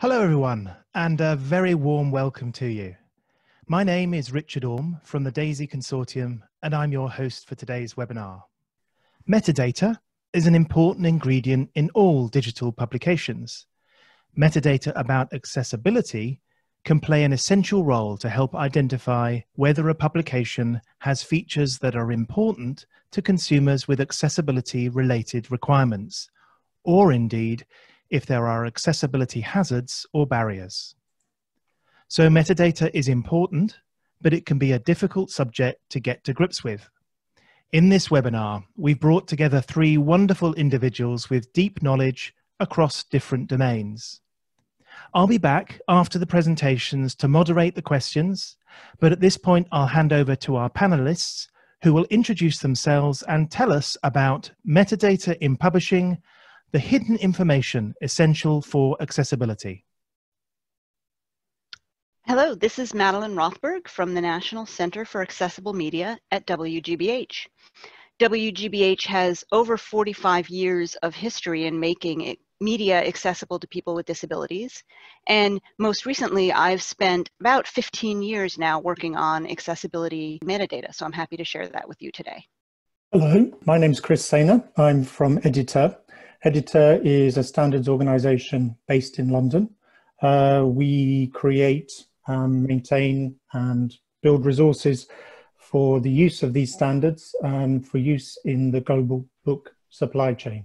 Hello, everyone, and a very warm welcome to you. My name is Richard Orme from the DAISY Consortium, and I'm your host for today's webinar. Metadata is an important ingredient in all digital publications. Metadata about accessibility can play an essential role to help identify whether a publication has features that are important to consumers with accessibility related requirements, or indeed if there are accessibility hazards or barriers. So metadata is important, but it can be a difficult subject to get to grips with. In this webinar, we've brought together three wonderful individuals with deep knowledge across different domains. I'll be back after the presentations to moderate the questions, but at this point I'll hand over to our panelists who will introduce themselves and tell us about metadata in publishing the hidden information essential for accessibility. Hello, this is Madeleine Rothberg from the National Center for Accessible Media at WGBH. WGBH has over 45 years of history in making media accessible to people with disabilities. And most recently, I've spent about 15 years now working on accessibility metadata. So I'm happy to share that with you today. Hello, my name is Chris Saynor. I'm from EDItEUR, EDItEUR is a standards organization based in London. Uh, we create, um, maintain and build resources for the use of these standards and for use in the global book supply chain.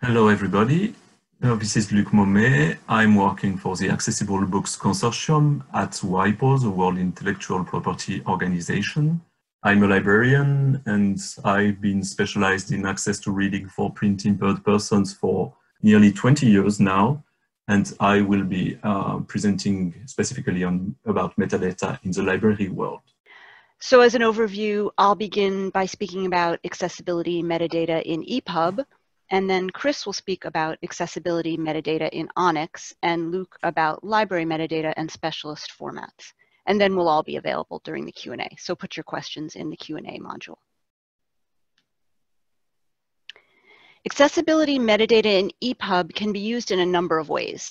Hello everybody, uh, this is Luc Maumet. I'm working for the Accessible Books Consortium at WIPO, the World Intellectual Property Organization. I'm a librarian and I've been specialized in access to reading for print impaired persons for nearly 20 years now. And I will be uh, presenting specifically on about metadata in the library world. So as an overview, I'll begin by speaking about accessibility metadata in EPUB, and then Chris will speak about accessibility metadata in ONIX, and Luc about library metadata and specialist formats and then we'll all be available during the Q&A. So put your questions in the Q&A module. Accessibility metadata in EPUB can be used in a number of ways.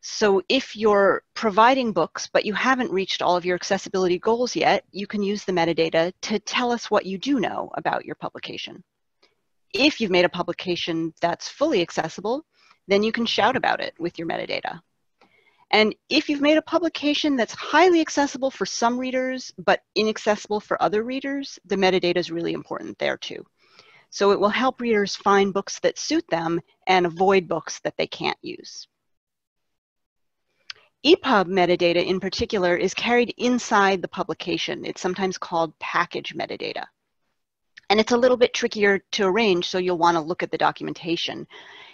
So if you're providing books, but you haven't reached all of your accessibility goals yet, you can use the metadata to tell us what you do know about your publication. If you've made a publication that's fully accessible, then you can shout about it with your metadata. And if you've made a publication that's highly accessible for some readers, but inaccessible for other readers, the metadata is really important there too. So it will help readers find books that suit them and avoid books that they can't use. EPUB metadata in particular is carried inside the publication. It's sometimes called package metadata. And it's a little bit trickier to arrange, so you'll want to look at the documentation.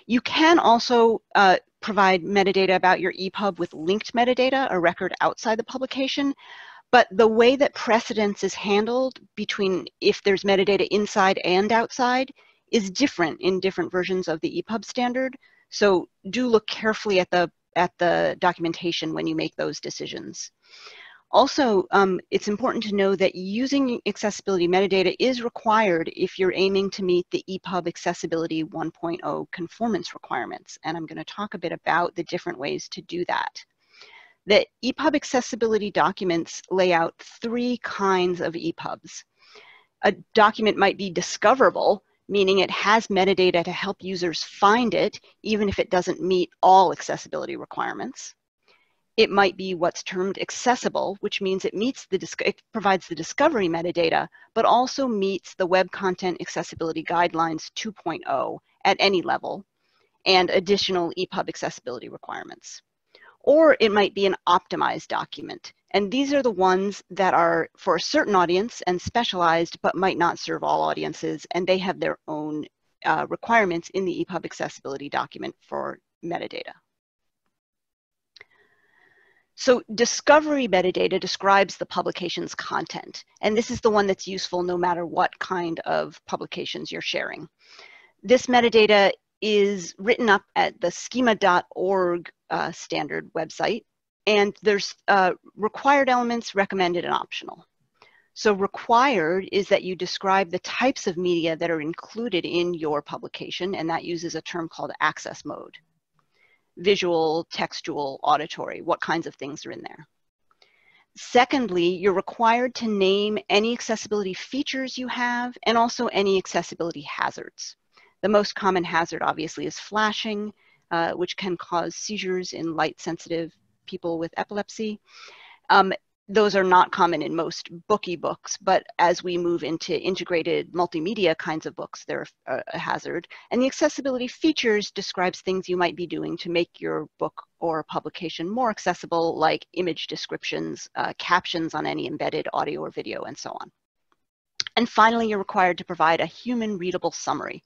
You can also uh, provide metadata about your EPUB with linked metadata, a record outside the publication. But the way that precedence is handled between if there's metadata inside and outside is different in different versions of the EPUB standard. So do look carefully at the, at the documentation when you make those decisions. Also, um, it's important to know that using accessibility metadata is required if you're aiming to meet the EPUB Accessibility 1.0 conformance requirements. And I'm going to talk a bit about the different ways to do that. The EPUB accessibility documents lay out three kinds of EPUBs. A document might be discoverable, meaning it has metadata to help users find it, even if it doesn't meet all accessibility requirements. It might be what's termed accessible, which means it meets the it provides the discovery metadata, but also meets the Web Content Accessibility Guidelines 2.0 at any level and additional EPUB accessibility requirements. Or it might be an optimized document. And these are the ones that are for a certain audience and specialized, but might not serve all audiences. And they have their own uh, requirements in the EPUB accessibility document for metadata. So discovery metadata describes the publication's content, and this is the one that's useful no matter what kind of publications you're sharing. This metadata is written up at the schema.org uh, standard website, and there's uh, required elements, recommended, and optional. So required is that you describe the types of media that are included in your publication, and that uses a term called access mode. Visual, textual, auditory, what kinds of things are in there. Secondly, you're required to name any accessibility features you have and also any accessibility hazards. The most common hazard obviously is flashing, uh, which can cause seizures in light sensitive people with epilepsy. Um, those are not common in most booky books, but as we move into integrated multimedia kinds of books, they're a hazard. And the accessibility features describes things you might be doing to make your book or publication more accessible, like image descriptions, uh, captions on any embedded audio or video, and so on. And finally, you're required to provide a human readable summary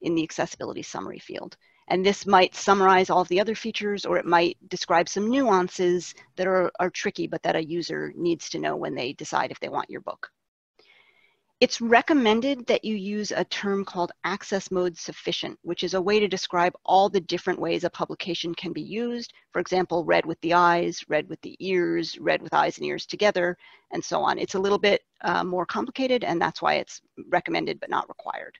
in the accessibility summary field. And this might summarize all of the other features or it might describe some nuances that are, are tricky but that a user needs to know when they decide if they want your book. It's recommended that you use a term called access mode sufficient, which is a way to describe all the different ways a publication can be used. For example, read with the eyes, read with the ears, read with eyes and ears together, and so on. It's a little bit uh, more complicated, and that's why it's recommended but not required.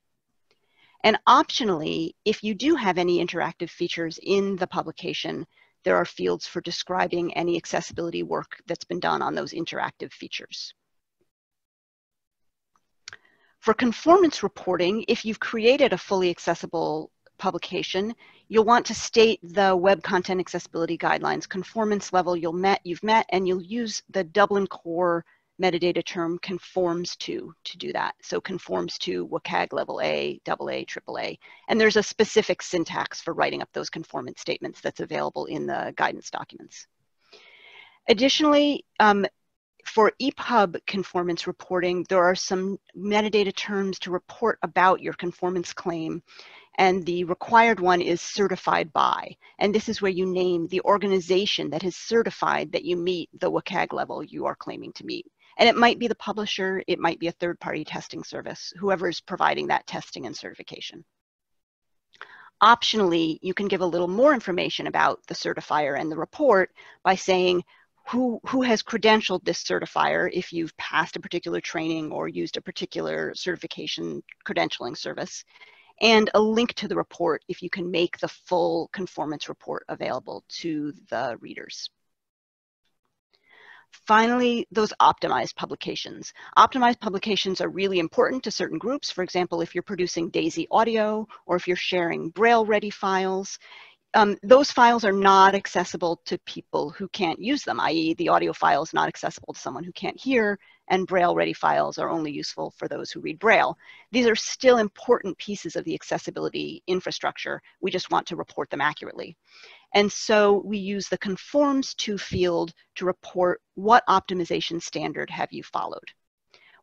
And optionally, if you do have any interactive features in the publication, there are fields for describing any accessibility work that's been done on those interactive features. For conformance reporting, if you've created a fully accessible publication, you'll want to state the Web Content Accessibility Guidelines conformance level you'll met, you've met, and you'll use the Dublin Core metadata term conforms to to do that. So conforms to WCAG level A, AA, AAA. And there's a specific syntax for writing up those conformance statements that's available in the guidance documents. Additionally, um, for EPUB conformance reporting, there are some metadata terms to report about your conformance claim. And the required one is certified by. And this is where you name the organization that has certified that you meet the WCAG level you are claiming to meet. And it might be the publisher, it might be a third party testing service, whoever's providing that testing and certification. Optionally, you can give a little more information about the certifier and the report by saying who, who has credentialed this certifier if you've passed a particular training or used a particular certification credentialing service, and a link to the report if you can make the full conformance report available to the readers. Finally, those optimized publications. Optimized publications are really important to certain groups. For example, if you're producing DAISY audio or if you're sharing Braille-ready files, um, those files are not accessible to people who can't use them, i.e. the audio file is not accessible to someone who can't hear, and Braille-ready files are only useful for those who read Braille. These are still important pieces of the accessibility infrastructure. We just want to report them accurately. And so we use the conforms to field to report what optimization standard have you followed.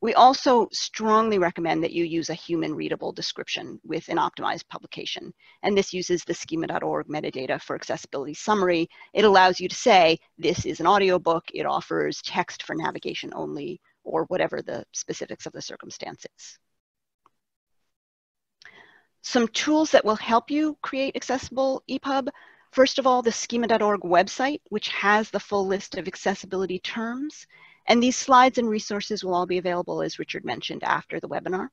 We also strongly recommend that you use a human readable description with an optimized publication. And this uses the schema.org metadata for accessibility summary. It allows you to say, this is an audiobook, it offers text for navigation only, or whatever the specifics of the circumstances. Some tools that will help you create accessible EPUB First of all, the schema.org website, which has the full list of accessibility terms. And these slides and resources will all be available, as Richard mentioned, after the webinar.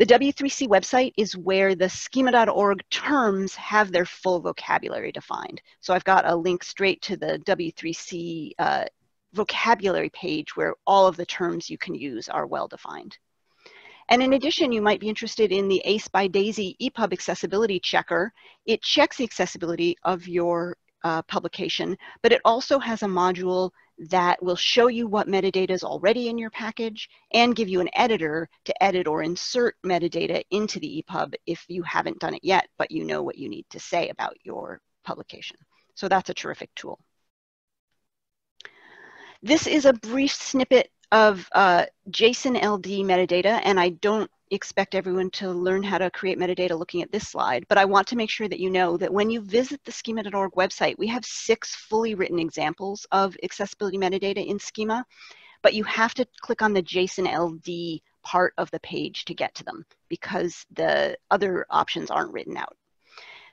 The W3C website is where the schema.org terms have their full vocabulary defined. So I've got a link straight to the W3C uh, vocabulary page where all of the terms you can use are well defined. And in addition, you might be interested in the ACE by DAISY EPUB accessibility checker. It checks the accessibility of your uh, publication, but it also has a module that will show you what metadata is already in your package and give you an editor to edit or insert metadata into the EPUB if you haven't done it yet, but you know what you need to say about your publication. So that's a terrific tool. This is a brief snippet of uh, JSON LD metadata, and I don't expect everyone to learn how to create metadata looking at this slide, but I want to make sure that you know that when you visit the schema.org website, we have six fully written examples of accessibility metadata in schema, but you have to click on the JSON LD part of the page to get to them because the other options aren't written out.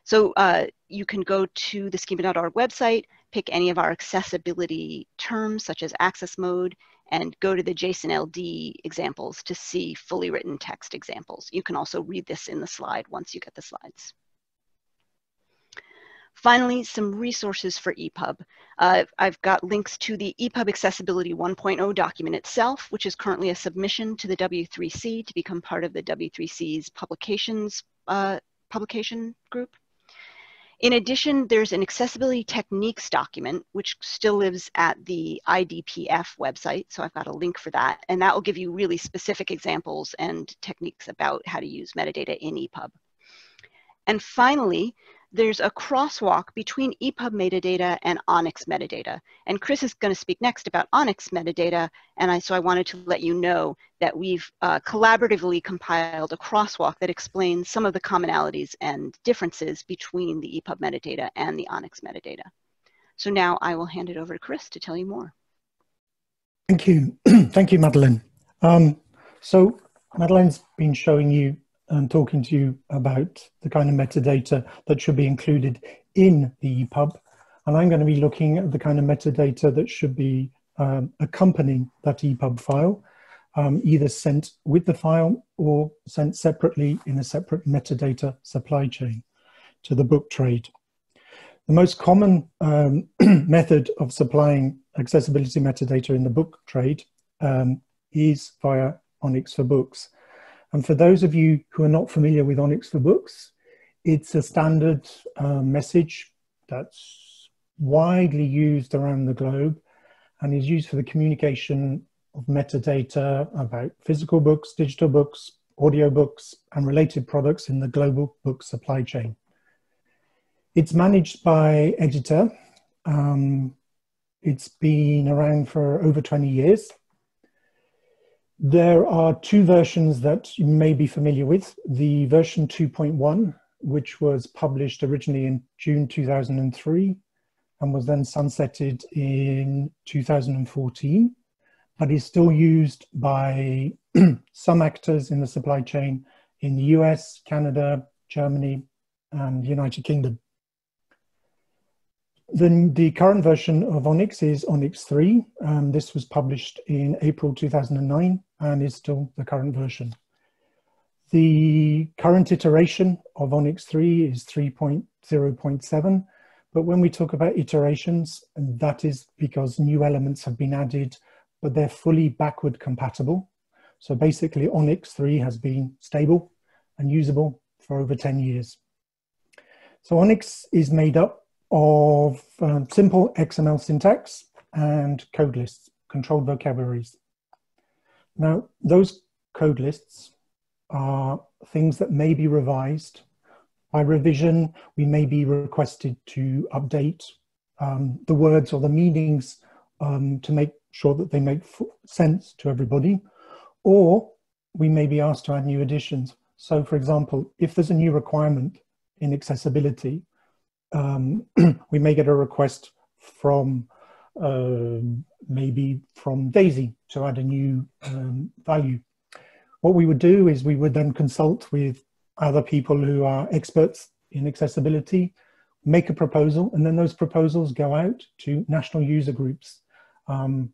So uh, you can go to the schema.org website, pick any of our accessibility terms such as access mode, and go to the JSON LD examples to see fully written text examples. You can also read this in the slide once you get the slides. Finally, some resources for EPUB. Uh, I've got links to the EPUB Accessibility 1.0 document itself, which is currently a submission to the W3C to become part of the W3C's publications uh, publication group. In addition, there's an accessibility techniques document, which still lives at the IDPF website. So I've got a link for that. And that will give you really specific examples and techniques about how to use metadata in EPUB. And finally, there's a crosswalk between EPUB metadata and ONIX metadata. And Chris is going to speak next about ONIX metadata. And I, so I wanted to let you know that we've uh, collaboratively compiled a crosswalk that explains some of the commonalities and differences between the EPUB metadata and the ONIX metadata. So now I will hand it over to Chris to tell you more. Thank you. Thank you, Madeleine. Um, so Madeleine's been showing you and talking to you about the kind of metadata that should be included in the EPUB. And I'm going to be looking at the kind of metadata that should be um, accompanying that EPUB file, um, either sent with the file or sent separately in a separate metadata supply chain to the book trade. The most common um, method of supplying accessibility metadata in the book trade um, is via ONIX for Books. And for those of you who are not familiar with ONIX for Books, it's a standard uh, message that's widely used around the globe and is used for the communication of metadata about physical books, digital books, audiobooks, and related products in the global book supply chain. It's managed by EDItEUR. Um, it's been around for over 20 years there are two versions that you may be familiar with. The version 2.1, which was published originally in June 2003 and was then sunsetted in 2014, but is still used by some actors in the supply chain in the US, Canada, Germany, and United Kingdom. The, the current version of ONIX is ONIX 3. Um, this was published in April 2009 and is still the current version. The current iteration of ONIX 3 is 3.0.7, but when we talk about iterations, and that is because new elements have been added, but they're fully backward compatible. So basically ONIX 3 has been stable and usable for over 10 years. So ONIX is made up of um, simple XML syntax and code lists, controlled vocabularies. Now, those code lists are things that may be revised. By revision, we may be requested to update um, the words or the meanings um, to make sure that they make sense to everybody, or we may be asked to add new additions. So for example, if there's a new requirement in accessibility, um, we may get a request from uh, maybe from DAISY to add a new um, value. What we would do is we would then consult with other people who are experts in accessibility, make a proposal, and then those proposals go out to national user groups. Um,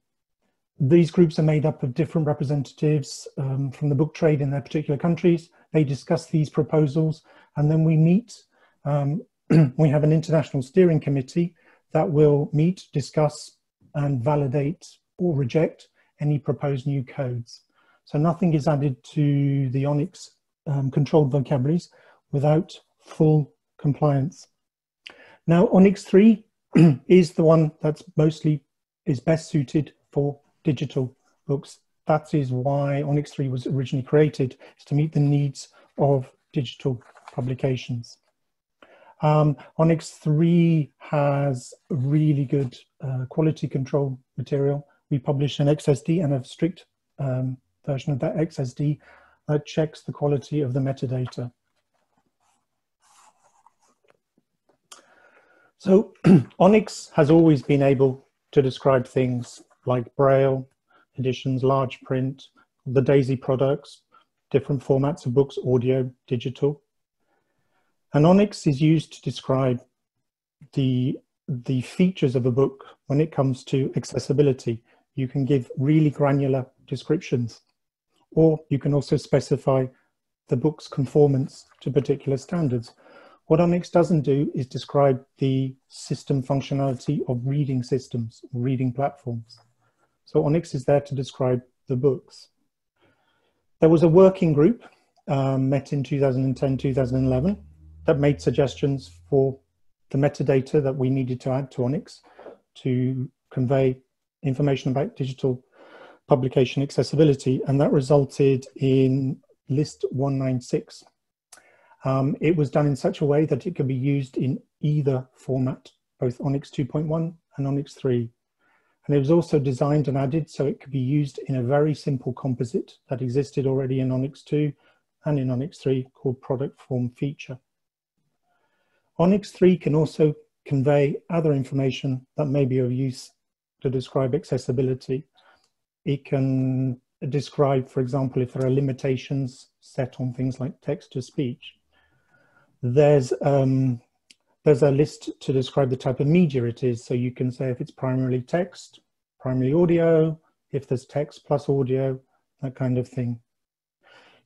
these groups are made up of different representatives um, from the book trade in their particular countries. They discuss these proposals, and then we meet um, we have an international steering committee that will meet, discuss, and validate or reject any proposed new codes. So nothing is added to the ONIX um, controlled vocabularies without full compliance. Now, ONIX 3 is the one that's mostly is best suited for digital books. That is why ONIX 3 was originally created, is to meet the needs of digital publications. Um, ONIX 3 has really good uh, quality control material. We publish an XSD and a strict um, version of that XSD that checks the quality of the metadata. So ONIX has always been able to describe things like Braille, editions, large print, the DAISY products, different formats of books, audio, digital. And ONIX is used to describe the, the features of a book when it comes to accessibility. You can give really granular descriptions, or you can also specify the book's conformance to particular standards. What ONIX doesn't do is describe the system functionality of reading systems, reading platforms. So ONIX is there to describe the books. There was a working group um, met in 2010, 2011 that made suggestions for the metadata that we needed to add to ONIX to convey information about digital publication accessibility, and that resulted in list 196. Um, it was done in such a way that it could be used in either format, both ONIX 2.1 and ONIX 3. And it was also designed and added so it could be used in a very simple composite that existed already in ONIX 2 and in ONIX 3 called product form feature. ONIX 3 can also convey other information that may be of use to describe accessibility. It can describe, for example, if there are limitations set on things like text to speech. There's, um, there's a list to describe the type of media it is. So you can say if it's primarily text, primarily audio, if there's text plus audio, that kind of thing.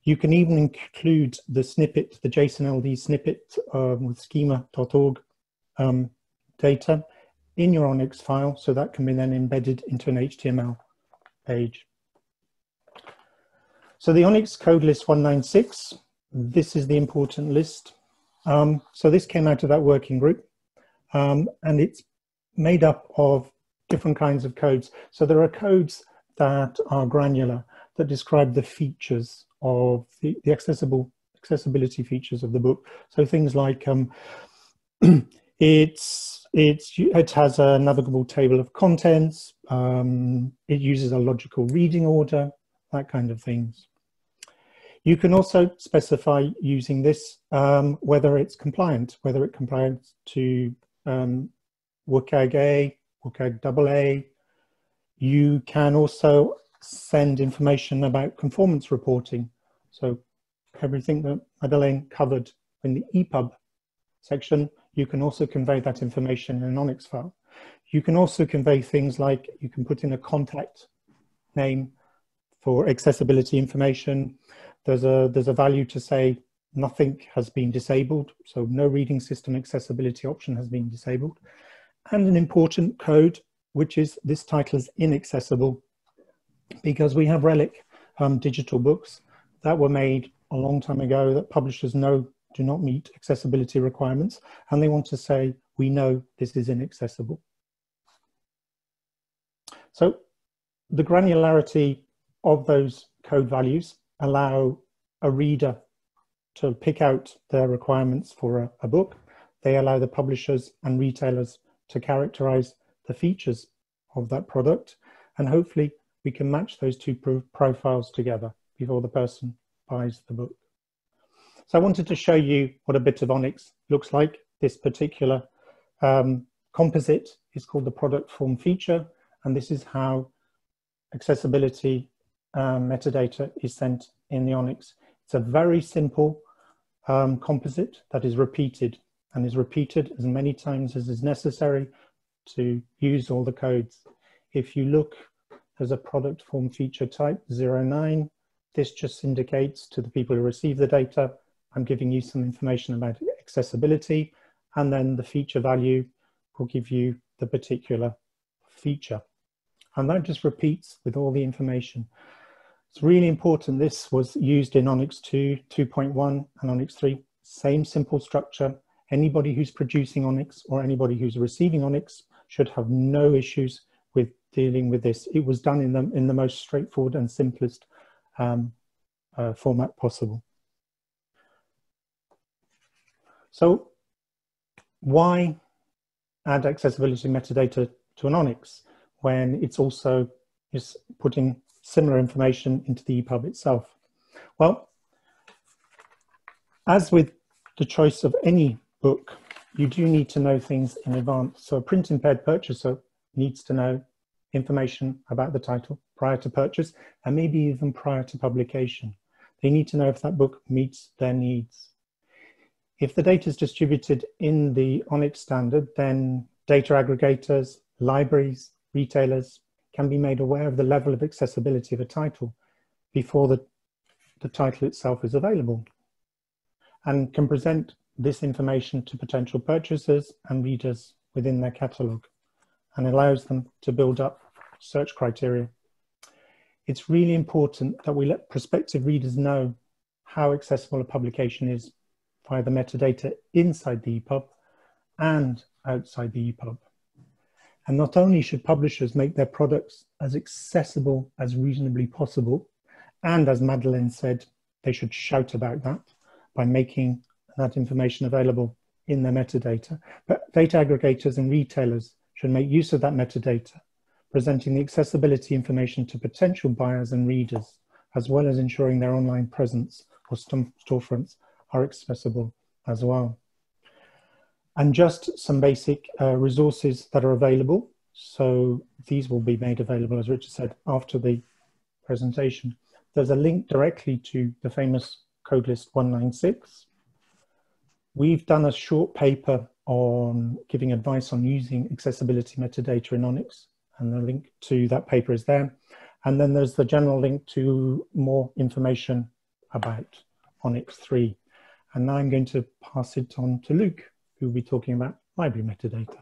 You can even include the snippet, the JSON LD snippet um, with schema.org um, data in your ONIX file, so that can be then embedded into an HTML page. So the ONIX code list 196, this is the important list. Um, so this came out of that working group, um, and it's made up of different kinds of codes. So there are codes that are granular, that describe the features of the, the accessible accessibility features of the book. So things like um, it's it's it has a navigable table of contents. Um, it uses a logical reading order, that kind of things. You can also specify using this um, whether it's compliant, whether it complies to um, WCAG A, WCAG AA. You can also send information about conformance reporting. So everything that Madeleine covered in the EPUB section, you can also convey that information in an ONIX file. You can also convey things like you can put in a contact name for accessibility information. There's a, there's a value to say nothing has been disabled, so no reading system accessibility option has been disabled. And an important code, which is this title is inaccessible because we have Relic um, digital books that were made a long time ago that publishers know do not meet accessibility requirements and they want to say we know this is inaccessible. So the granularity of those code values allow a reader to pick out their requirements for a, a book. They allow the publishers and retailers to characterize the features of that product and hopefully we can match those two pro profiles together before the person buys the book. So I wanted to show you what a bit of ONIX looks like. This particular um, composite is called the product form feature, and this is how accessibility um, metadata is sent in the ONIX. It's a very simple um, composite that is repeated and is repeated as many times as is necessary to use all the codes. If you look as a product form feature type 09, this just indicates to the people who receive the data, I'm giving you some information about accessibility, and then the feature value will give you the particular feature. And that just repeats with all the information. It's really important. This was used in ONIX 2, 2.1 and ONIX 3. Same simple structure. Anybody who's producing ONIX or anybody who's receiving ONIX should have no issues dealing with this. It was done in the, in the most straightforward and simplest um, uh, format possible. So why add accessibility metadata to an ONIX when it's also is putting similar information into the EPUB itself? Well, as with the choice of any book, you do need to know things in advance. So a print impaired purchaser needs to know information about the title prior to purchase and maybe even prior to publication. They need to know if that book meets their needs. If the data is distributed in the ONIX standard, then data aggregators, libraries, retailers can be made aware of the level of accessibility of a title before the, the title itself is available and can present this information to potential purchasers and readers within their catalogue and allows them to build up search criteria. It's really important that we let prospective readers know how accessible a publication is via the metadata inside the EPUB and outside the EPUB. And not only should publishers make their products as accessible as reasonably possible, and as Madeleine said, they should shout about that by making that information available in their metadata. But data aggregators and retailers should make use of that metadata, presenting the accessibility information to potential buyers and readers, as well as ensuring their online presence or storefronts are accessible as well. And just some basic uh, resources that are available. So these will be made available, as Richard said, after the presentation. There's a link directly to the famous code list 196. We've done a short paper on giving advice on using accessibility metadata in ONIX, and the link to that paper is there. And then there's the general link to more information about ONIX 3. And now I'm going to pass it on to Luc, who will be talking about library metadata.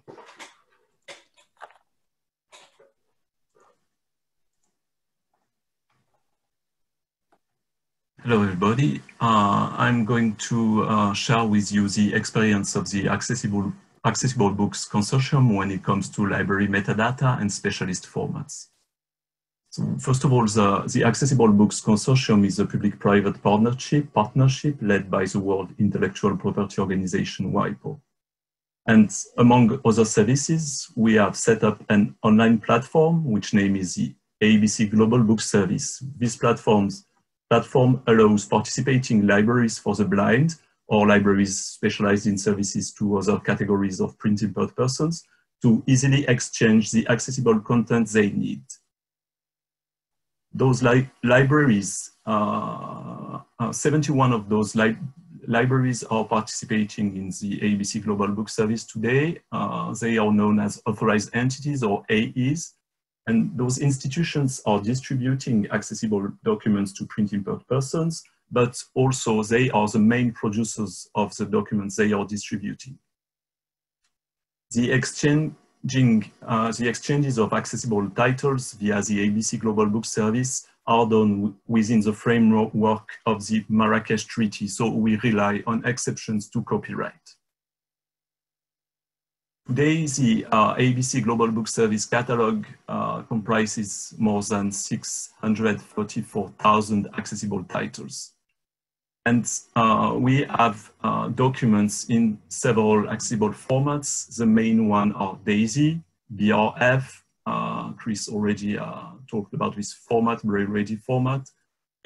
Hello, everybody. Uh, I'm going to uh, share with you the experience of the Accessible, Accessible Books Consortium when it comes to library metadata and specialist formats. So first of all, the, the Accessible Books Consortium is a public-private partnership, partnership led by the World Intellectual Property Organization, WIPO. And among other services, we have set up an online platform, which name is the ABC Global Book Service. This platforms platform allows participating libraries for the blind or libraries specialized in services to other categories of print impaired persons to easily exchange the accessible content they need. Those li libraries, uh, uh, 71 of those li libraries are participating in the ABC Global Book Service today. Uh, they are known as authorized entities or AEs, and those institutions are distributing accessible documents to print impaired persons, but also they are the main producers of the documents they are distributing. The exchanging, uh, the exchanges of accessible titles via the ABC Global Book Service are done within the framework of the Marrakesh Treaty, so we rely on exceptions to copyright. Today, the uh, ABC Global Book Service catalog uh, comprises more than 634,000 accessible titles. And uh, we have uh, documents in several accessible formats. The main one are DAISY, BRF, uh, Chris already uh, talked about this format, Braille-ready format,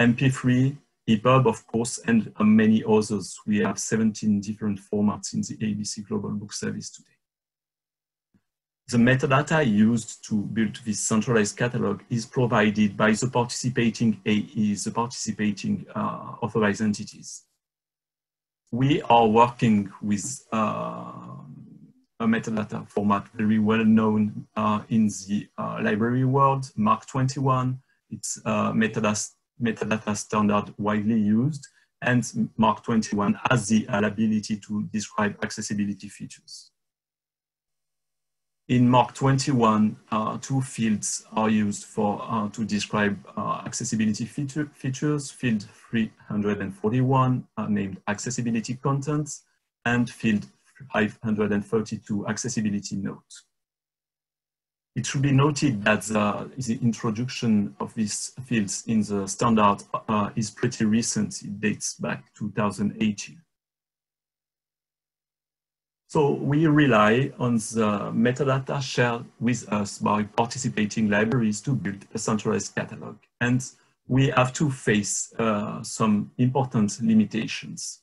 MP3, EPUB, of course, and many others. We have 17 different formats in the ABC Global Book Service today. The metadata used to build this centralized catalog is provided by the participating AEs, the participating uh, authorized entities. We are working with uh, a metadata format very well known uh, in the uh, library world, MARC 21. It's a metadata, metadata standard widely used, and MARC 21 has the ability to describe accessibility features. In MARC 21, uh, two fields are used for uh, to describe uh, accessibility feature, features. Field 341 uh, named accessibility contents and field 532 accessibility note. It should be noted that the, the introduction of these fields in the standard uh, is pretty recent. It dates back 2018. So we rely on the metadata shared with us by participating libraries to build a centralized catalog. And we have to face uh, some important limitations.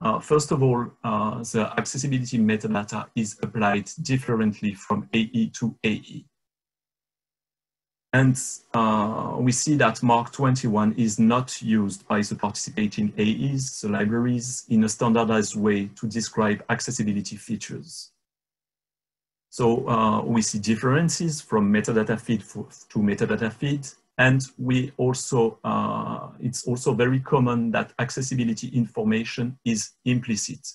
Uh, first of all, uh, the accessibility metadata is applied differently from AE to AE. And uh, we see that MARC 21 is not used by the participating AEs, the libraries, in a standardized way to describe accessibility features. So uh, we see differences from metadata feed for, to metadata feed. And we also, uh, it's also very common that accessibility information is implicit.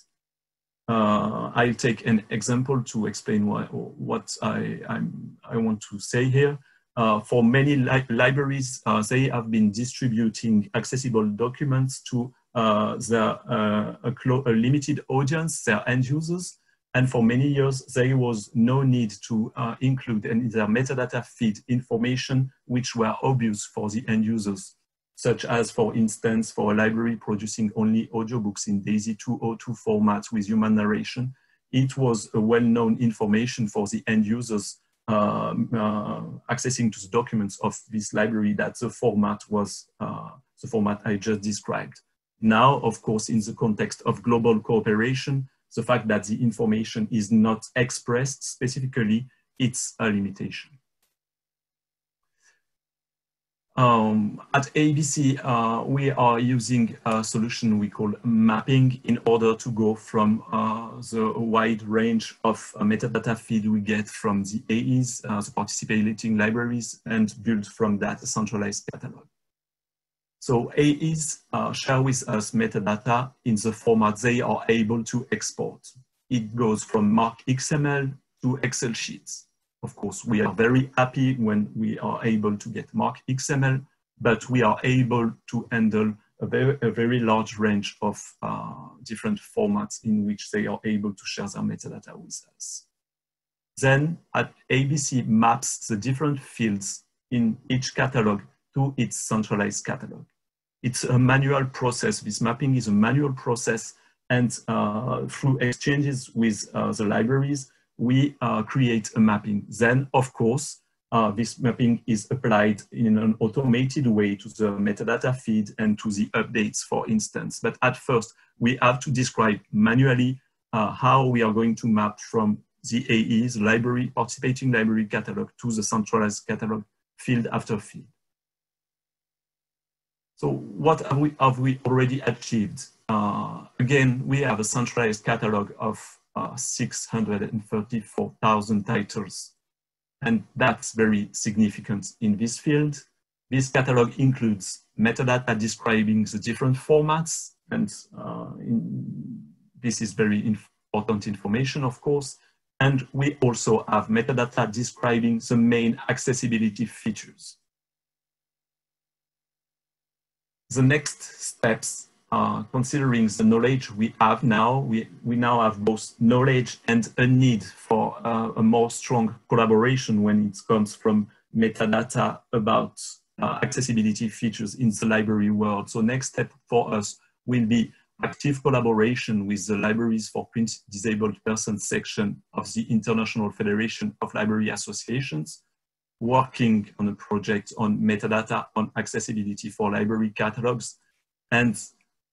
uh, I'll take an example to explain why, what I, I'm, i want to say here. Uh, for many li libraries, uh, they have been distributing accessible documents to uh, their, uh, a, a, limited audience, their end users. And for many years, there was no need to uh, include in their metadata feed information which were obvious for the end users such as, for instance, for a library producing only audiobooks in DAISY 202 format with human narration, it was a well-known information for the end users accessing to the documents of this library that the format was uh, the format I just described. Now, of course, in the context of global cooperation, the fact that the information is not expressed specifically, it's a limitation. Um, at ABC, uh, we are using a solution we call mapping in order to go from uh, the wide range of uh, metadata feed we get from the AEs, uh, the participating libraries, and build from that a centralized catalog. So AEs uh, share with us metadata in the format they are able to export. It goes from MARC XML to Excel sheets. Of course, we are very happy when we are able to get MARC XML, but we are able to handle a very, a very large range of uh, different formats in which they are able to share their metadata with us. Then at ABC maps the different fields in each catalog to its centralized catalog. It's a manual process. This mapping is a manual process and uh, through exchanges with uh, the libraries, we uh, create a mapping. Then, of course, uh, this mapping is applied in an automated way to the metadata feed and to the updates, for instance. But at first, we have to describe manually uh, how we are going to map from the AE's library, participating library catalog to the centralized catalog field after field. So what have we, have we already achieved? Uh, again, we have a centralized catalog of uh, 634,000 titles. And that's very significant in this field. This catalog includes metadata describing the different formats, and uh, in, this is very important information, of course. And we also have metadata describing the main accessibility features. The next steps uh, considering the knowledge we have now, we, we now have both knowledge and a need for uh, a more strong collaboration when it comes from metadata about uh, accessibility features in the library world. So next step for us will be active collaboration with the Libraries for Print Disabled Persons section of the International Federation of Library Associations, working on a project on metadata on accessibility for library catalogs, and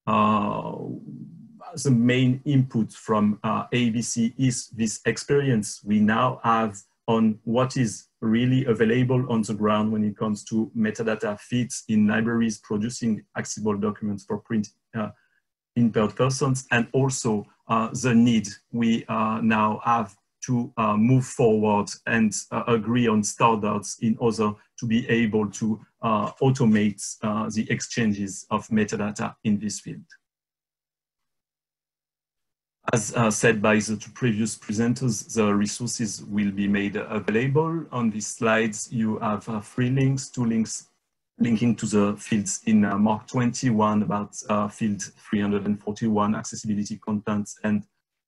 the main input from uh, ABC is this experience we now have on what is really available on the ground when it comes to metadata feeds in libraries producing accessible documents for print uh, impaired persons and also uh, the need we uh, now have to uh, move forward and agree on standards in order to be able to uh, automate uh, the exchanges of metadata in this field. As uh, said by the two previous presenters, the resources will be made available. On these slides, you have uh, three links, two links linking to the fields in uh, MARC 21 about uh, field 341 accessibility contents and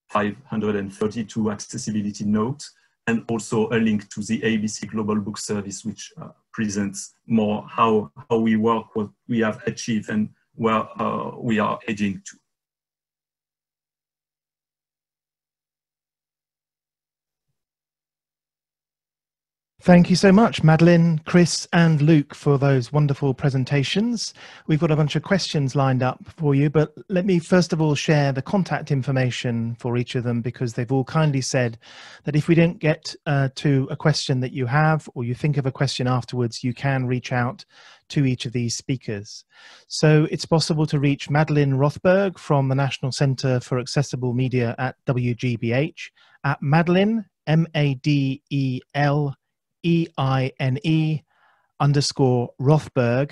532 accessibility notes and also a link to the ABC Global Book Service, which uh, presents more how, how we work, what we have achieved, and where uh, we are heading to. Thank you so much, Madeleine, Chris, and Luc, for those wonderful presentations. We've got a bunch of questions lined up for you, but let me first of all share the contact information for each of them because they've all kindly said that if we don't get uh, to a question that you have or you think of a question afterwards, you can reach out to each of these speakers. So it's possible to reach Madeleine Rothberg from the National Centre for Accessible Media at WGBH at Madeleine, M A D E L E I N E underscore Rothberg,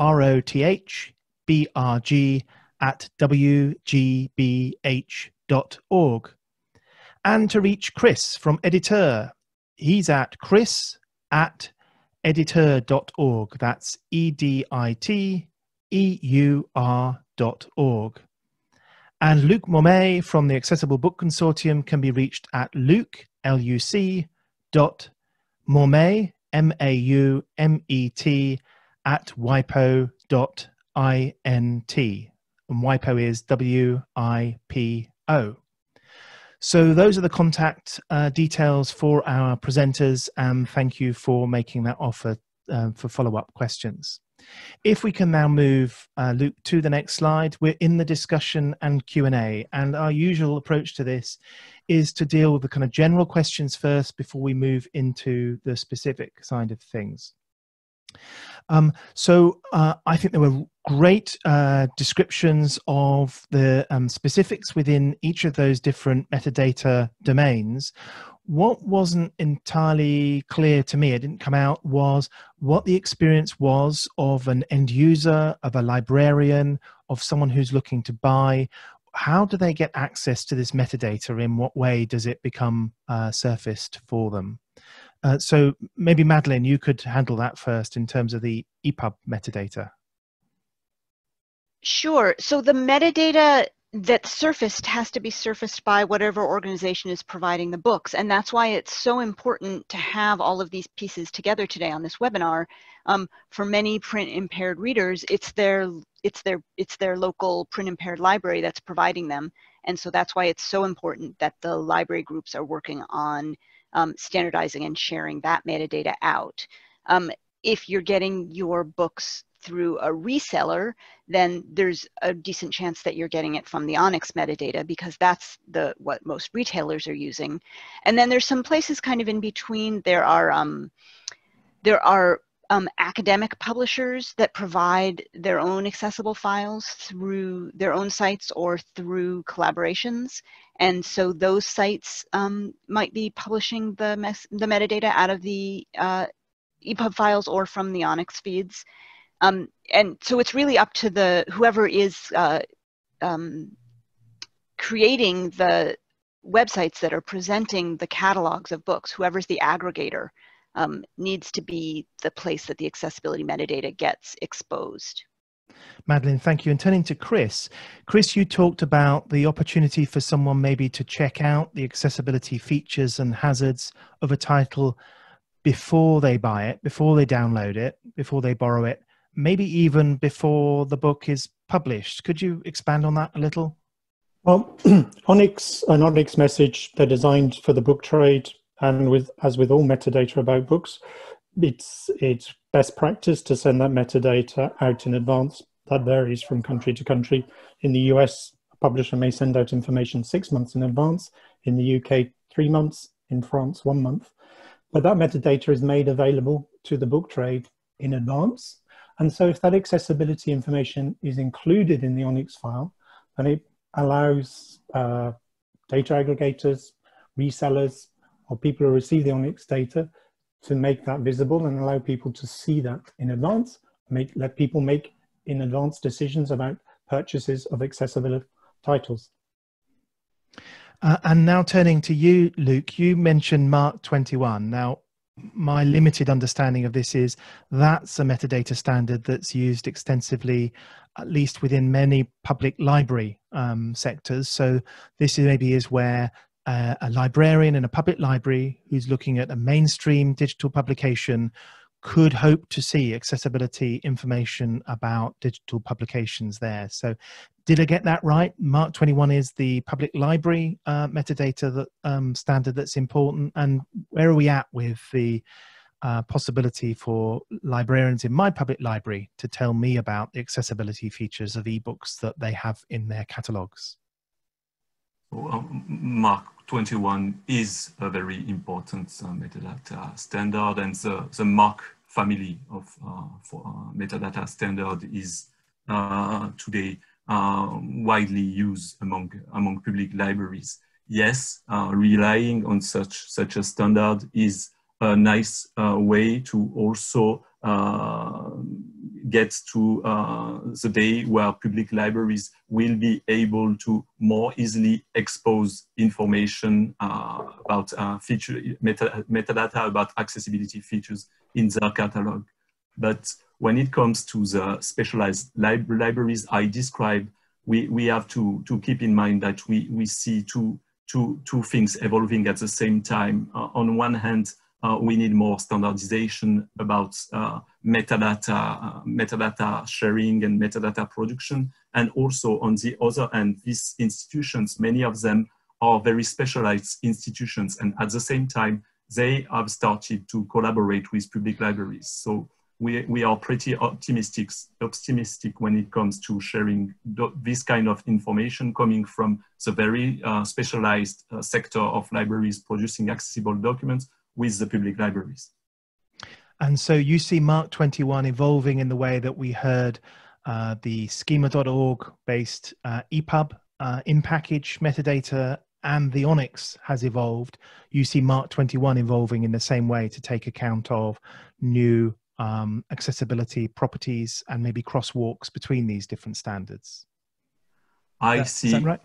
R O T H B R G, at wgbh.org. And to reach Chris from EDItEUR, he's at chris at editeur.org. That's E D I T E U R dot org. And Luc Maumet from the Accessible Book Consortium can be reached at luc, L-U-C, dot Maumet, M-A-U-M-E-T, at wipo.int. And WIPO is W-I-P-O. So those are the contact uh, details for our presenters, and thank you for making that offer uh, for follow-up questions. If we can now move, uh, Luc, to the next slide, we're in the discussion and Q&A, and our usual approach to this is to deal with the kind of general questions first before we move into the specific side of things. Um, so uh, I think there were great uh, descriptions of the um, specifics within each of those different metadata domains what wasn't entirely clear to me, it didn't come out, was what the experience was of an end user, of a librarian, of someone who's looking to buy. How do they get access to this metadata? In what way does it become uh, surfaced for them? Uh, so maybe Madeleine, you could handle that first in terms of the EPUB metadata. Sure. So the metadata that surfaced has to be surfaced by whatever organization is providing the books. And that's why it's so important to have all of these pieces together today on this webinar. Um, for many print impaired readers, it's their, it's, their, it's their local print impaired library that's providing them. And so that's why it's so important that the library groups are working on um, standardizing and sharing that metadata out. Um, if you're getting your books through a reseller, then there's a decent chance that you're getting it from the ONIX metadata because that's the what most retailers are using. And then there's some places kind of in between. There are um, there are um, academic publishers that provide their own accessible files through their own sites or through collaborations. And so those sites um, might be publishing the, the metadata out of the uh, EPUB files or from the ONIX feeds. Um, and so it's really up to the whoever is uh, um, creating the websites that are presenting the catalogs of books, whoever's the aggregator, um, needs to be the place that the accessibility metadata gets exposed. Madeleine, thank you. And turning to Chris, Chris, you talked about the opportunity for someone maybe to check out the accessibility features and hazards of a title before they buy it, before they download it, before they borrow it, maybe even before the book is published. Could you expand on that a little? Well, ONIX, an ONIX message, they're designed for the book trade, and with as with all metadata about books, it's it's best practice to send that metadata out in advance. That varies from country to country. In the US, a publisher may send out information six months in advance. In the UK, three months. In France, one month. But that metadata is made available to the book trade in advance and so if that accessibility information is included in the ONIX file, then it allows uh, data aggregators, resellers, or people who receive the ONIX data to make that visible and allow people to see that in advance, make, let people make in advance decisions about purchases of accessible titles. Uh, and now turning to you, Luc, you mentioned MARC 21. Now, my limited understanding of this is that's a metadata standard that's used extensively, at least within many public library um, sectors. So this maybe is where uh, a librarian in a public library who's looking at a mainstream digital publication could hope to see accessibility information about digital publications there. So did I get that right? MARC 21 is the public library uh, metadata that, um, standard that's important. And where are we at with the uh, possibility for librarians in my public library to tell me about the accessibility features of ebooks that they have in their catalogs? Well, MARC 21 is a very important uh, metadata standard and the, the MARC family of uh, for, uh, metadata standard is uh, today widely used among, among public libraries. Yes, relying on such, such a standard is a nice way to also get to uh, the day where public libraries will be able to more easily expose information uh, about uh, feature meta, metadata about accessibility features in their catalog. But when it comes to the specialized lib libraries I described, we, we have to, to keep in mind that we, we see two, two, two things evolving at the same time. Uh, on one hand, we need more standardization about uh, metadata, uh, metadata sharing and metadata production. And also on the other end, these institutions, many of them are very specialized institutions. And at the same time, they have started to collaborate with public libraries. So we, we are pretty optimistic, optimistic when it comes to sharing this kind of information coming from the very uh, specialized uh, sector of libraries producing accessible documents with the public libraries. And so you see MARC 21 evolving in the way that we heard uh, the schema.org based uh, EPUB uh, in package metadata and the ONIX has evolved. You see MARC 21 evolving in the same way to take account of new um, accessibility properties and maybe crosswalks between these different standards. I that, see. right?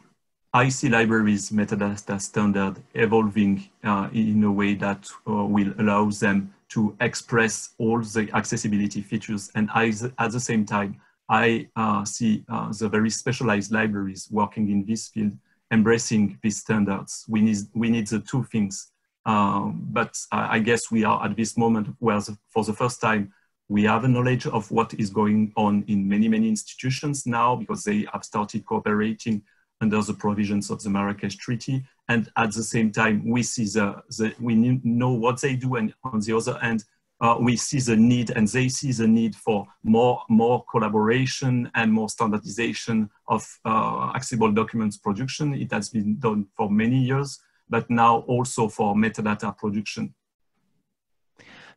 I see libraries metadata standard evolving uh, in a way that uh, will allow them to express all the accessibility features. And I, at the same time, I uh, see uh, the very specialized libraries working in this field embracing these standards. We need, we need the two things. Um, but I guess we are at this moment where the, for the first time, we have a knowledge of what is going on in many, many institutions now because they have started cooperating under the provisions of the Marrakesh Treaty. And at the same time, we see the, the we know what they do. And on the other hand, uh, we see the need and they see the need for more, more collaboration and more standardization of uh, accessible documents production. It has been done for many years, but now also for metadata production.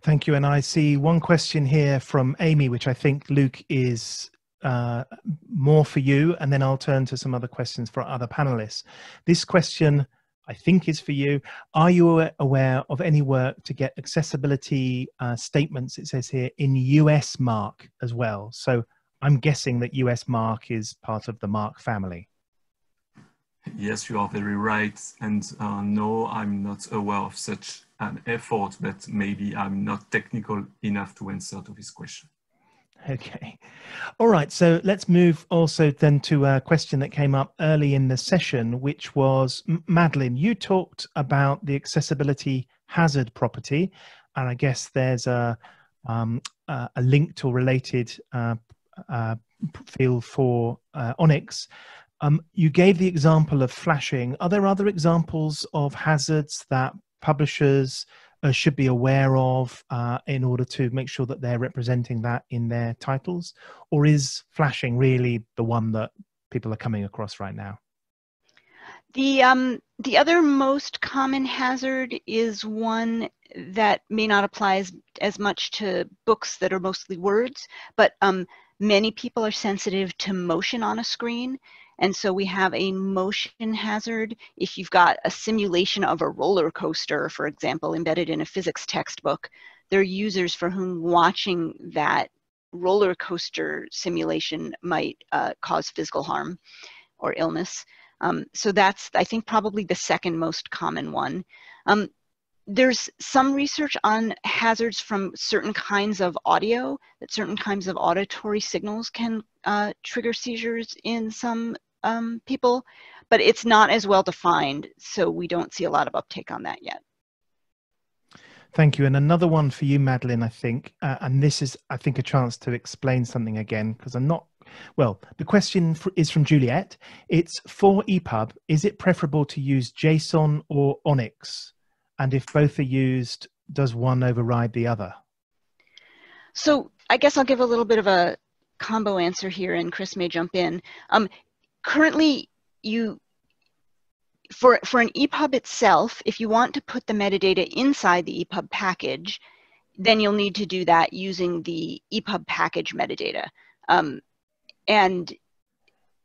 Thank you. And I see one question here from Amy, which I think Luc is uh, more for you, and then I'll turn to some other questions for other panelists. This question, I think, is for you. Are you aware of any work to get accessibility uh, statements, it says here, in US MARC as well? So I'm guessing that US MARC is part of the MARC family. Yes, you are very right. And uh, no, I'm not aware of such an effort, but maybe I'm not technical enough to answer to this question. Okay. All right. So let's move also then to a question that came up early in the session, which was Madeleine, you talked about the accessibility hazard property. And I guess there's a, um, a linked or related uh, uh, field for uh, ONIX. Um, you gave the example of flashing. Are there other examples of hazards that publishers uh, should be aware of uh, in order to make sure that they're representing that in their titles? Or is flashing really the one that people are coming across right now? The, um, the other most common hazard is one that may not apply as, as much to books that are mostly words, but um, many people are sensitive to motion on a screen. And so we have a motion hazard. If you've got a simulation of a roller coaster, for example, embedded in a physics textbook, there are users for whom watching that roller coaster simulation might uh, cause physical harm or illness. Um, so that's, I think, probably the second most common one. Um, there's some research on hazards from certain kinds of audio, that certain kinds of auditory signals can uh, trigger seizures in some um, people, but it's not as well defined, so we don't see a lot of uptake on that yet. Thank you. And another one for you, Madeleine, I think, uh, and this is, I think, a chance to explain something again, because I'm not, well, the question for, is from Juliet. It's for EPUB, is it preferable to use JSON or ONIX? And if both are used, does one override the other? So I guess I'll give a little bit of a combo answer here and Chris may jump in. Um, currently you for, for an EPUB itself, if you want to put the metadata inside the EPUB package, then you'll need to do that using the EPUB package metadata. Um, and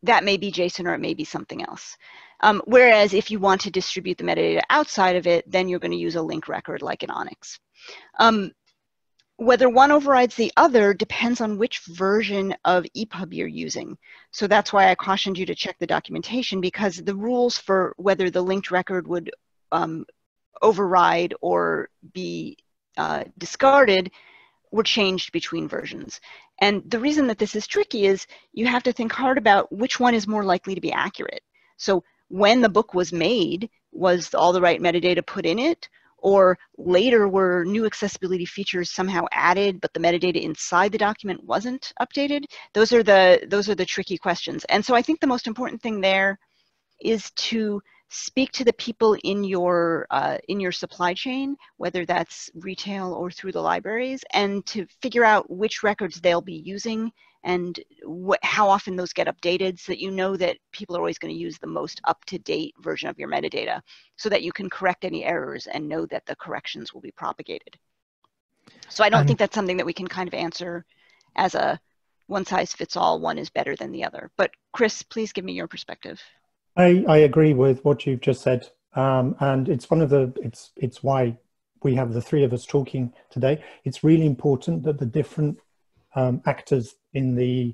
that may be JSON or it may be something else. Um, whereas if you want to distribute the metadata outside of it, then you're going to use a link record like an ONIX. Um, whether one overrides the other depends on which version of EPUB you're using. So that's why I cautioned you to check the documentation because the rules for whether the linked record would um, override or be uh, discarded were changed between versions. And the reason that this is tricky is you have to think hard about which one is more likely to be accurate. So when the book was made, was all the right metadata put in it? Or later were new accessibility features somehow added but the metadata inside the document wasn't updated? Those are the those are the tricky questions. And so i think the most important thing there is to speak to the people in your uh, in your supply chain whether that's retail or through the libraries and to figure out which records they'll be using and what, how often those get updated so that you know that people are always going to use the most up-to-date version of your metadata so that you can correct any errors and know that the corrections will be propagated. So I don't um, think that's something that we can kind of answer as a one size fits all, one is better than the other. But Chris, please give me your perspective. I, I agree with what you've just said. Um, and it's one of the, it's, it's why we have the three of us talking today. It's really important that the different um, actors in the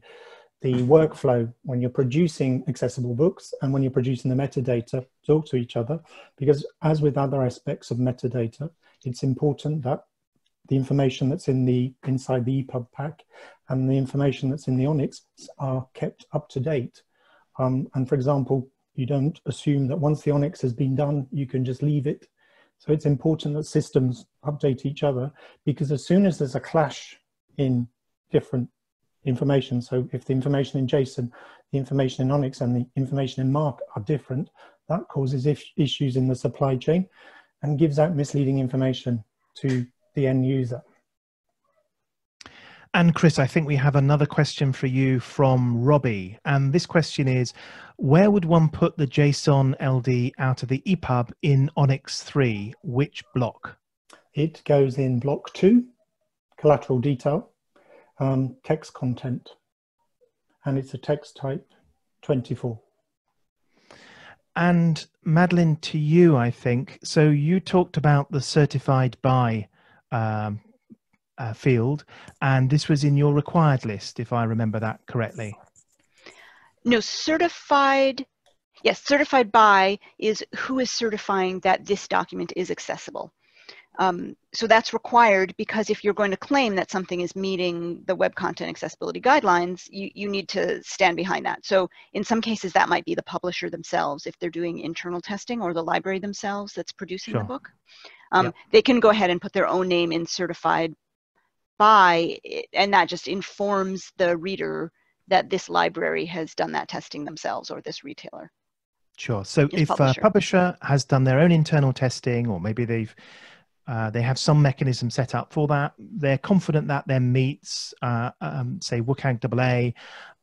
the workflow when you're producing accessible books and when you're producing the metadata talk to each other because as with other aspects of metadata it's important that the information that's in the inside the EPUB pack and the information that's in the ONIX are kept up to date. Um, and for example, you don't assume that once the ONIX has been done, you can just leave it. So it's important that systems update each other because as soon as there's a clash in different information. So if the information in JSON, the information in ONIX and the information in MARC are different, that causes issues in the supply chain and gives out misleading information to the end user. And Chris, I think we have another question for you from Robbie. And this question is, where would one put the JSON LD out of the EPUB in ONIX 3? Which block? It goes in block two, collateral detail um, text content, and it's a text type 24. And Madeleine, to you, I think. So you talked about the certified by um, uh, field, and this was in your required list, if I remember that correctly. No, certified, yes, certified by is who is certifying that this document is accessible. Um, so that's required because if you're going to claim that something is meeting the web content accessibility guidelines, you, you need to stand behind that. So in some cases, that might be the publisher themselves if they're doing internal testing or the library themselves that's producing sure. the book. Um, yeah. They can go ahead and put their own name in certified by, and that just informs the reader that this library has done that testing themselves or this retailer. Sure. So if publisher. a publisher has done their own internal testing, or maybe they've uh, they have some mechanism set up for that. They're confident that their meets, uh, um, say, WCAG AA.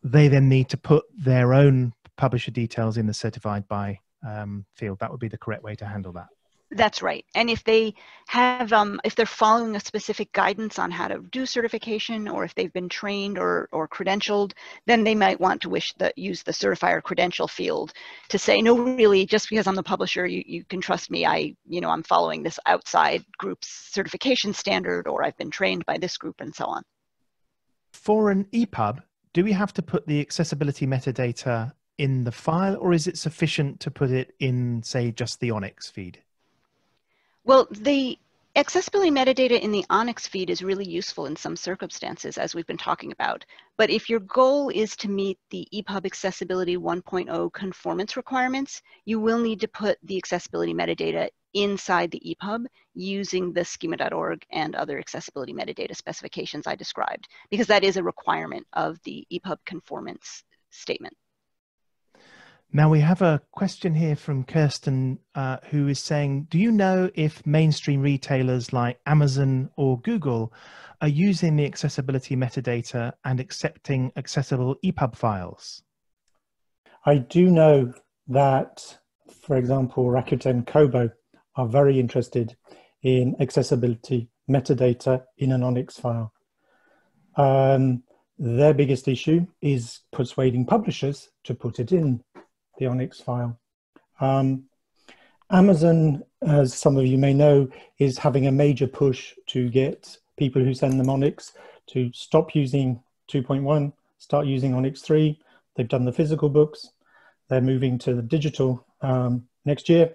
They then need to put their own publisher details in the certified by um, field. That would be the correct way to handle that. That's right. And if they have, um, if they're following a specific guidance on how to do certification, or if they've been trained or, or credentialed, then they might want to wish that use the certifier credential field to say, no, really, just because I'm the publisher, you, you can trust me. I, you know, I'm following this outside group's certification standard, or I've been trained by this group, and so on. For an EPUB, do we have to put the accessibility metadata in the file, or is it sufficient to put it in, say, just the ONIX feed? Well, the accessibility metadata in the ONIX feed is really useful in some circumstances, as we've been talking about. But if your goal is to meet the EPUB Accessibility 1.0 conformance requirements, you will need to put the accessibility metadata inside the EPUB using the schema.org and other accessibility metadata specifications I described, because that is a requirement of the EPUB conformance statement. Now we have a question here from Kirsten, uh, who is saying, "Do you know if mainstream retailers like Amazon or Google are using the accessibility metadata and accepting accessible EPUB files?" I do know that, for example, Rakuten Kobo are very interested in accessibility metadata in an ONIX file. Um, their biggest issue is persuading publishers to put it in the ONIX file. Um, Amazon, as some of you may know, is having a major push to get people who send them ONIX to stop using 2.1, start using ONIX 3. They've done the physical books. They're moving to the digital um, next year.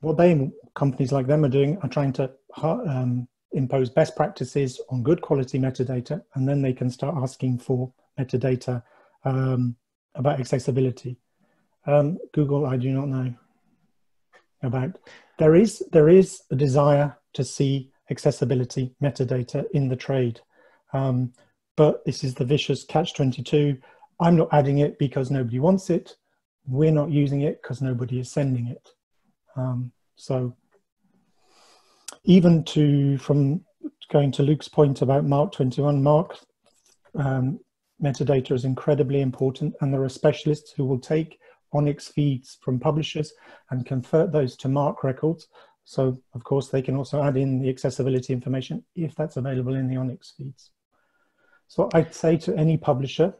What they, companies like them are doing are trying to um, impose best practices on good quality metadata, and then they can start asking for metadata um, about accessibility. Um, Google, I do not know about. There is there is a desire to see accessibility metadata in the trade, um, but this is the vicious catch twenty two. I'm not adding it because nobody wants it. We're not using it because nobody is sending it. Um, so even to from going to Luc's point about MARC 21, MARC um, metadata is incredibly important, and there are specialists who will take ONIX feeds from publishers and convert those to MARC records. So, of course, they can also add in the accessibility information if that's available in the ONIX feeds. So, I'd say to any publisher,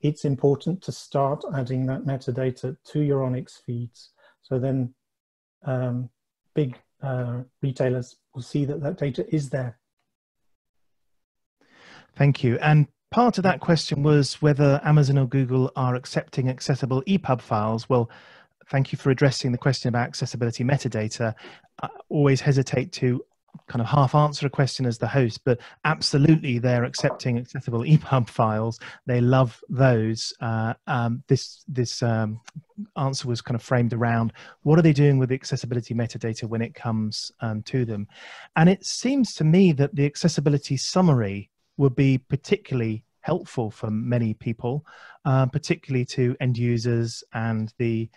it's important to start adding that metadata to your ONIX feeds. So then um, big uh, retailers will see that that data is there. Thank you. And part of that question was whether Amazon or Google are accepting accessible EPUB files. Well, thank you for addressing the question about accessibility metadata. I always hesitate to kind of half answer a question as the host, but absolutely they're accepting accessible EPUB files. They love those. Uh, um, this this um, answer was kind of framed around what are they doing with the accessibility metadata when it comes um, to them, and it seems to me that the accessibility summary would be particularly helpful for many people, uh, particularly to end users and the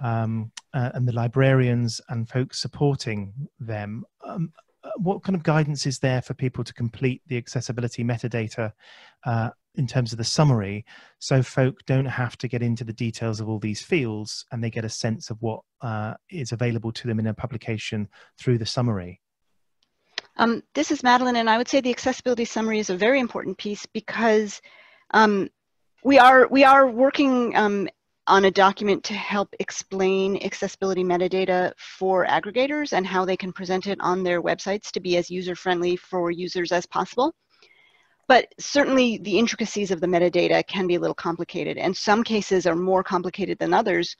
um, uh, and the librarians and folks supporting them. Um, what kind of guidance is there for people to complete the accessibility metadata uh, in terms of the summary so folk don't have to get into the details of all these fields and they get a sense of what uh, is available to them in a publication through the summary um, this is madeleine and i would say the accessibility summary is a very important piece because um, we are we are working um, on a document to help explain accessibility metadata for aggregators and how they can present it on their websites to be as user-friendly for users as possible. But certainly the intricacies of the metadata can be a little complicated and some cases are more complicated than others.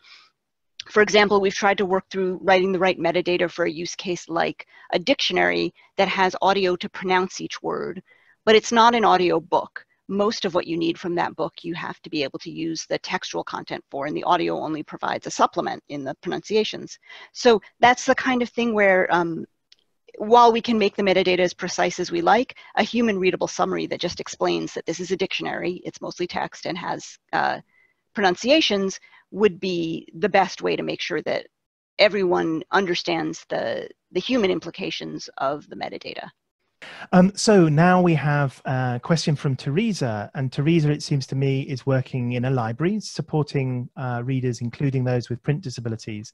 For example, we've tried to work through writing the right metadata for a use case like a dictionary that has audio to pronounce each word, but it's not an audio book. Most of what you need from that book you have to be able to use the textual content for and the audio only provides a supplement in the pronunciations. So that's the kind of thing where um, while we can make the metadata as precise as we like a human readable summary that just explains that this is a dictionary it's mostly text and has uh, pronunciations would be the best way to make sure that everyone understands the the human implications of the metadata um, so now we have a question from Teresa, and Teresa, it seems to me, is working in a library supporting uh, readers, including those with print disabilities.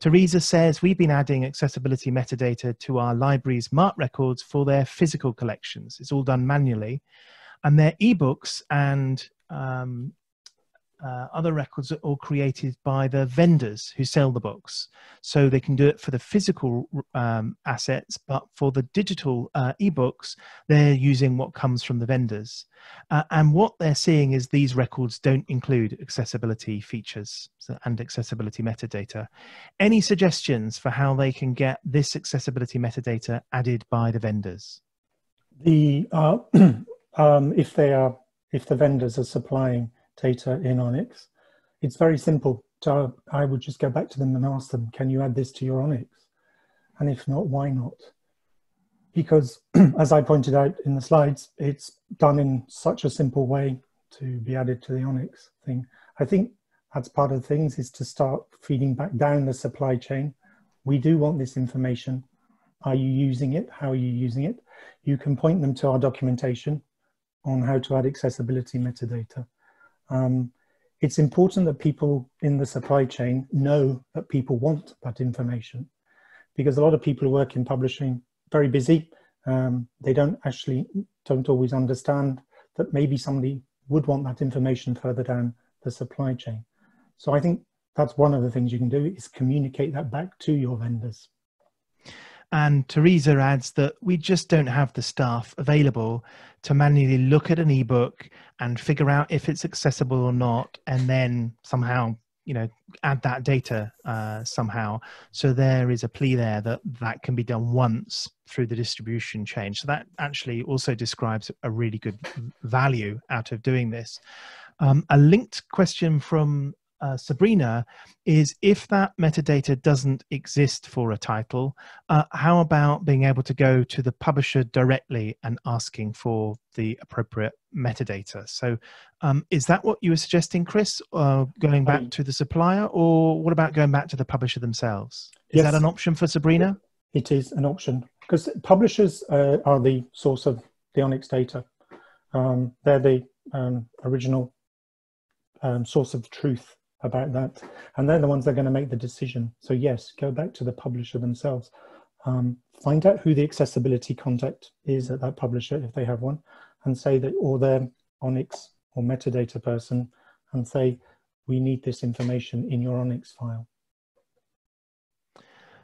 Teresa says we've been adding accessibility metadata to our library's MARC records for their physical collections. It's all done manually, and their ebooks and um, uh, other records are all created by the vendors who sell the books. So they can do it for the physical um, assets, but for the digital uh, ebooks, they're using what comes from the vendors. Uh, and what they're seeing is these records don't include accessibility features and accessibility metadata. Any suggestions for how they can get this accessibility metadata added by the vendors? The uh, um, if they are if the vendors are supplying data in ONIX. It's very simple. So I would just go back to them and ask them, can you add this to your ONIX? And if not, why not? Because as I pointed out in the slides, it's done in such a simple way to be added to the ONIX thing. I think that's part of things is to start feeding back down the supply chain. We do want this information. Are you using it? How are you using it? You can point them to our documentation on how to add accessibility metadata. Um, it's important that people in the supply chain know that people want that information because a lot of people who work in publishing very busy. Um, they don't actually don't always understand that maybe somebody would want that information further down the supply chain. So i think that's one of the things you can do is communicate that back to your vendors And Teresa adds that we just don't have the staff available to manually look at an ebook and figure out if it's accessible or not, and then somehow you know add that data uh, somehow. So there is a plea there that that can be done once through the distribution chain so that actually also describes a really good value out of doing this. Um, a linked question from uh, Sabrina is if that metadata doesn't exist for a title, uh, how about being able to go to the publisher directly and asking for the appropriate metadata? So, um, is that what you were suggesting, Chris, uh, going back to the supplier, or what about going back to the publisher themselves? Is yes, that an option for Sabrina? It is an option because publishers uh, are the source of the ONIX data. Um, they're the um, original um, source of truth about that. And they're the ones that are going to make the decision. So yes, go back to the publisher themselves. Um, find out who the accessibility contact is at that publisher if they have one and say that or their ONIX or metadata person and say we need this information in your ONIX file.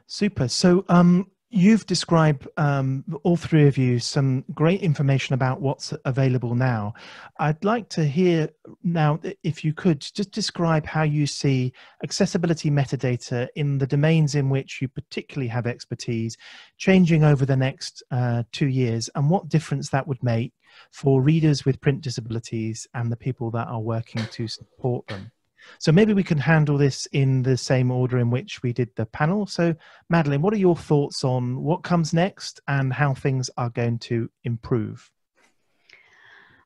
Super. So um, You've described, um, all three of you, some great information about what's available now. I'd like to hear now, if you could, just describe how you see accessibility metadata in the domains in which you particularly have expertise changing over the next uh, two years and what difference that would make for readers with print disabilities and the people that are working to support them. So maybe we can handle this in the same order in which we did the panel. So, Madeleine, what are your thoughts on what comes next and how things are going to improve?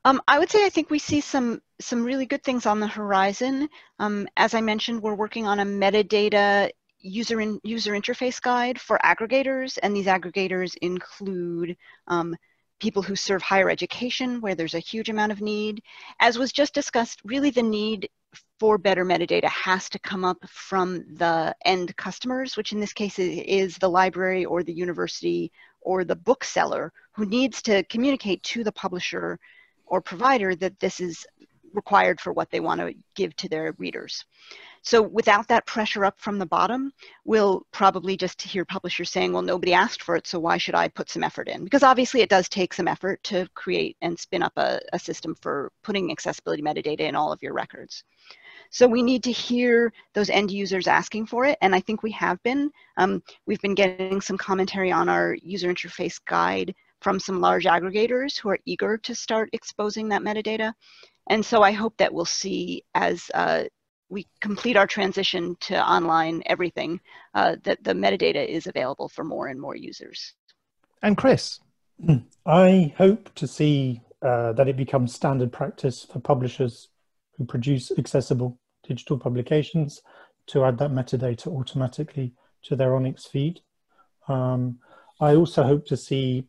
Um, I would say I think we see some some really good things on the horizon. Um, as I mentioned, we're working on a metadata user in, user interface guide for aggregators, and these aggregators include um, people who serve higher education, where there's a huge amount of need. As was just discussed, really the need for better metadata has to come up from the end customers, which in this case is the library or the university or the bookseller who needs to communicate to the publisher or provider that this is required for what they want to give to their readers. So without that pressure up from the bottom, we'll probably just hear publishers saying, well, nobody asked for it, so why should I put some effort in? Because obviously it does take some effort to create and spin up a, a system for putting accessibility metadata in all of your records. So we need to hear those end users asking for it, and I think we have been. Um, we've been getting some commentary on our user interface guide from some large aggregators who are eager to start exposing that metadata. And so I hope that we'll see as uh, we complete our transition to online everything, uh, that the metadata is available for more and more users. And Chris? I hope to see uh, that it becomes standard practice for publishers who produce accessible digital publications to add that metadata automatically to their ONIX feed. Um, I also hope to see,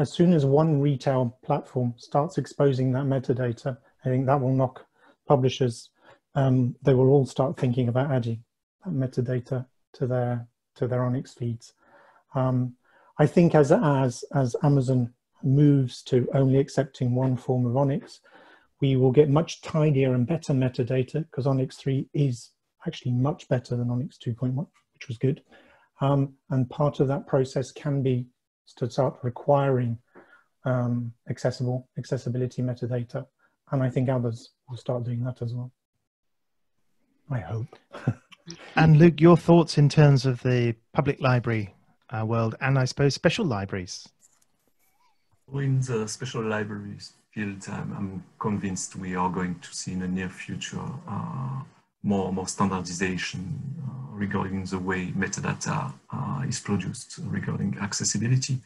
as soon as one retail platform starts exposing that metadata, I think that will knock publishers, um, they will all start thinking about adding that metadata to their, to their ONIX feeds. Um, I think as, as, as Amazon moves to only accepting one form of ONIX, we will get much tidier and better metadata because ONIX 3 is actually much better than ONIX 2.1, which was good. Um, and part of that process can be to start requiring um, accessible accessibility metadata. And I think others will start doing that as well. I hope. and Luc, your thoughts in terms of the public library uh, world and I suppose special libraries? In the special libraries, field, I'm, I'm, convinced we are going to see in the near future uh, more more standardization uh, regarding the way metadata uh, is produced regarding accessibility.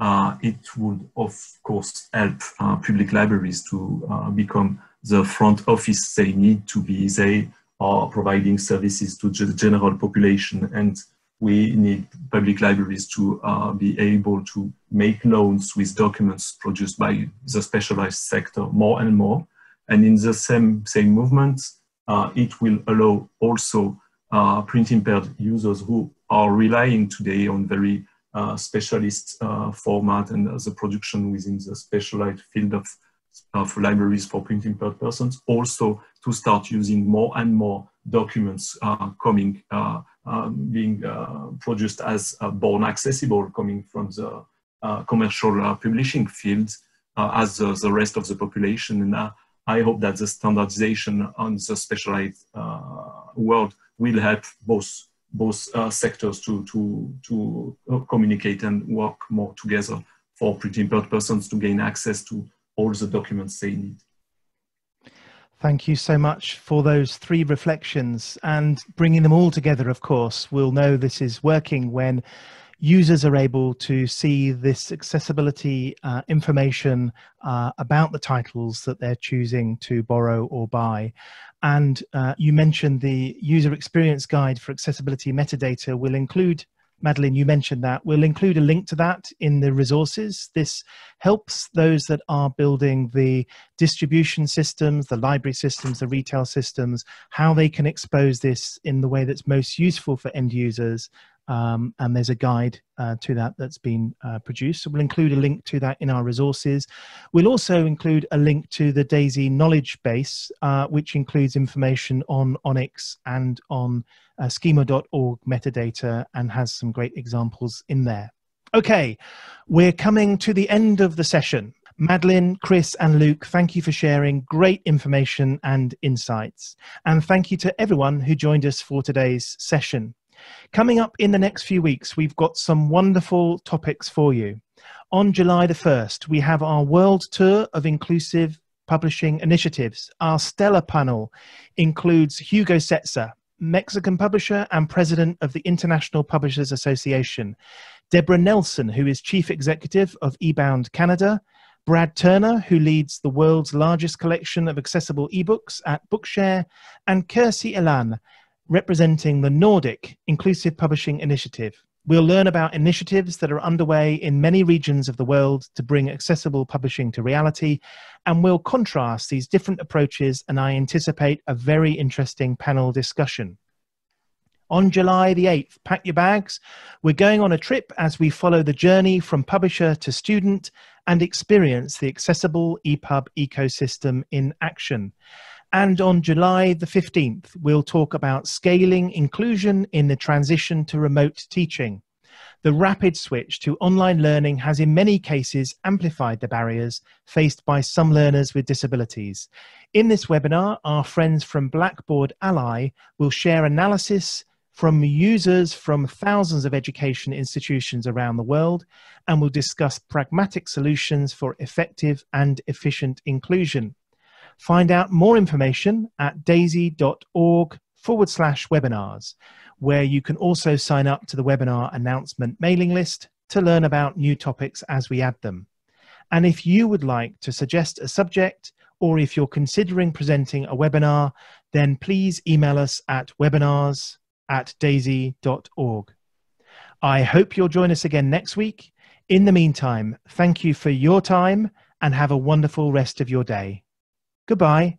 Uh, it would, of course, help uh, public libraries to uh, become the front office they need to be. They are providing services to the general population and we need public libraries to uh, be able to make loans with documents produced by the specialized sector more and more. And in the same, same movement, it will allow also uh, print impaired users who are relying today on very uh, specialist uh, format and the production within the specialized field of, of libraries for print impaired persons also to start using more and more documents uh, coming um, being produced as born accessible coming from the commercial publishing field as the, the, rest of the population. And I hope that the standardization on the specialized world will help both both uh, sectors to to to uh, communicate and work more together for pretty impaired persons to gain access to all the documents they need. Thank you so much for those three reflections and bringing them all together. Of course, we'll know this is working when users are able to see this accessibility uh, information uh, about the titles that they're choosing to borrow or buy. And uh, you mentioned the user experience guide for accessibility metadata will include Madeleine, you mentioned that. We'll include a link to that in the resources. This helps those that are building the distribution systems, the library systems, the retail systems, how they can expose this in the way that's most useful for end users um, and there's a guide uh, to that that's been uh, produced. So we'll include a link to that in our resources. We'll also include a link to the DAISY knowledge base, uh, which includes information on ONIX and on uh, schema.org metadata and has some great examples in there. Okay, we're coming to the end of the session. Madeleine, Chris, and Luc, thank you for sharing great information and insights. And thank you to everyone who joined us for today's session. Coming up in the next few weeks, we've got some wonderful topics for you. On July the 1st, we have our world tour of inclusive publishing initiatives. Our stellar panel includes Hugo Setzer, Mexican publisher and president of the International Publishers Association, Deborah Nelson, who is chief executive of eBound Canada, Brad Turner, who leads the world's largest collection of accessible ebooks at Bookshare, and Kirsi Elan, representing the Nordic Inclusive Publishing Initiative. We'll learn about initiatives that are underway in many regions of the world to bring accessible publishing to reality, and we'll contrast these different approaches, and I anticipate a very interesting panel discussion. On July the 8th, pack your bags. We're going on a trip as we follow the journey from publisher to student and experience the accessible EPUB ecosystem in action. And on July the 15th, we'll talk about scaling inclusion in the transition to remote teaching. The rapid switch to online learning has, in many cases, amplified the barriers faced by some learners with disabilities. In this webinar, our friends from Blackboard Ally will share analysis from users from thousands of education institutions around the world and will discuss pragmatic solutions for effective and efficient inclusion. Find out more information at daisy.org forward slash webinars, where you can also sign up to the webinar announcement mailing list to learn about new topics as we add them. And if you would like to suggest a subject, or if you're considering presenting a webinar, then please email us at webinars at daisy.org. I hope you'll join us again next week. In the meantime, thank you for your time and have a wonderful rest of your day. Goodbye.